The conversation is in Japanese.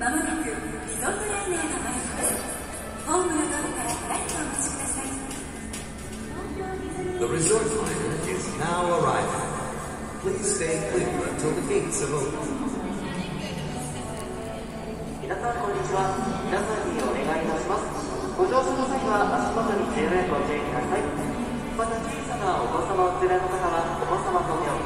まもなくリゾートライナーが参りますホームのドアからフライトをお待ちください The resort line is now arriving. Please stay clear until the gates are opened. 皆さんこんにちは。皆さんにお願いいたします。ご乗車の際は足元に十分ご注意ください。また小さなお子様を連れの方はお子様を